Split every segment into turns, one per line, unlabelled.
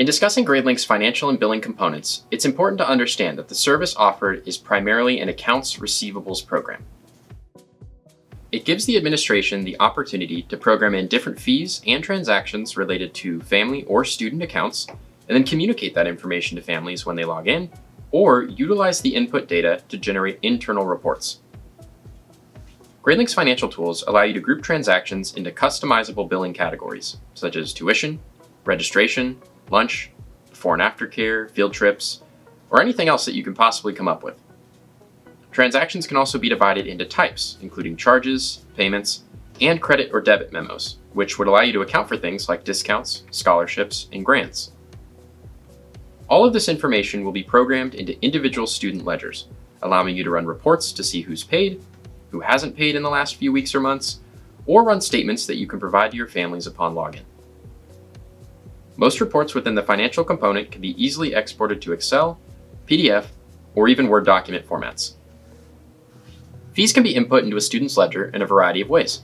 In discussing GradeLink's financial and billing components, it's important to understand that the service offered is primarily an accounts receivables program. It gives the administration the opportunity to program in different fees and transactions related to family or student accounts, and then communicate that information to families when they log in, or utilize the input data to generate internal reports. GradeLink's financial tools allow you to group transactions into customizable billing categories, such as tuition, registration, lunch, before and after care, field trips, or anything else that you can possibly come up with. Transactions can also be divided into types, including charges, payments, and credit or debit memos, which would allow you to account for things like discounts, scholarships, and grants. All of this information will be programmed into individual student ledgers, allowing you to run reports to see who's paid, who hasn't paid in the last few weeks or months, or run statements that you can provide to your families upon login. Most reports within the financial component can be easily exported to Excel, PDF, or even Word document formats. Fees can be input into a student's ledger in a variety of ways.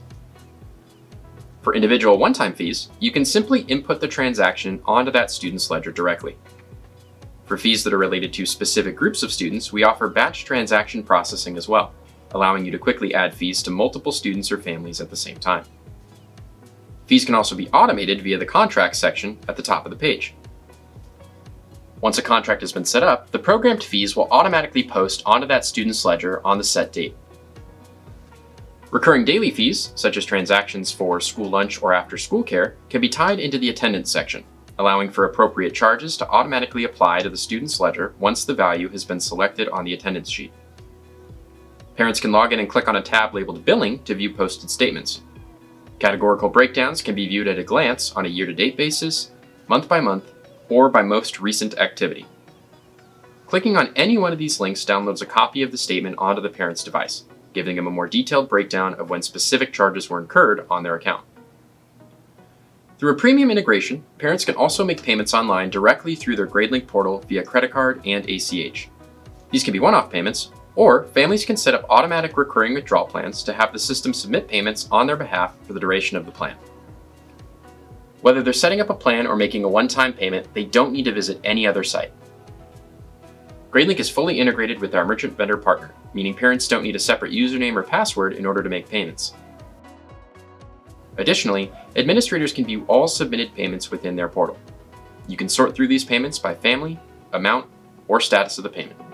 For individual one-time fees, you can simply input the transaction onto that student's ledger directly. For fees that are related to specific groups of students, we offer batch transaction processing as well, allowing you to quickly add fees to multiple students or families at the same time. Fees can also be automated via the contracts section at the top of the page. Once a contract has been set up, the programmed fees will automatically post onto that student's ledger on the set date. Recurring daily fees, such as transactions for school lunch or after school care, can be tied into the attendance section, allowing for appropriate charges to automatically apply to the student's ledger once the value has been selected on the attendance sheet. Parents can log in and click on a tab labeled Billing to view posted statements, Categorical breakdowns can be viewed at a glance on a year-to-date basis, month by month, or by most recent activity. Clicking on any one of these links downloads a copy of the statement onto the parent's device, giving them a more detailed breakdown of when specific charges were incurred on their account. Through a premium integration, parents can also make payments online directly through their GradeLink portal via credit card and ACH. These can be one-off payments, or families can set up automatic recurring withdrawal plans to have the system submit payments on their behalf for the duration of the plan. Whether they're setting up a plan or making a one-time payment, they don't need to visit any other site. GradeLink is fully integrated with our merchant vendor partner, meaning parents don't need a separate username or password in order to make payments. Additionally, administrators can view all submitted payments within their portal. You can sort through these payments by family, amount, or status of the payment.